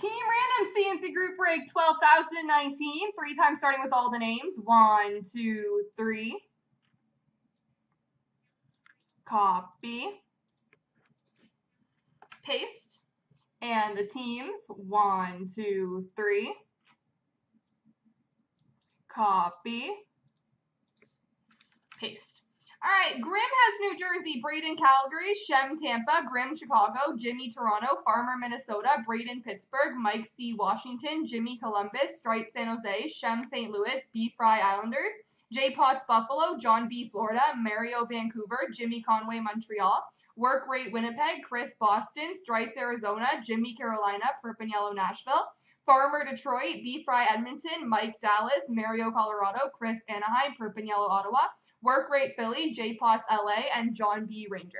Team Random CNC Group Break 12,019. Three times starting with all the names. One, two, three. Copy. Paste. And the teams. One, two, three. Copy. Paste. All right, Grim has New Jersey, Braden Calgary, Shem Tampa, Grim Chicago, Jimmy Toronto, Farmer Minnesota, Braden Pittsburgh, Mike C Washington, Jimmy Columbus, Stripe San Jose, Shem St. Louis, B Fry Islanders, J Potts Buffalo, John B Florida, Mario Vancouver, Jimmy Conway Montreal, Work Rate Winnipeg, Chris Boston, Stripes Arizona, Jimmy Carolina, Purple Yellow Nashville, Farmer Detroit, B. Fry Edmonton, Mike Dallas, Mario Colorado, Chris Anaheim, Purple Yellow Ottawa, Work Rate Philly, J. Potts LA, and John B. Ranger.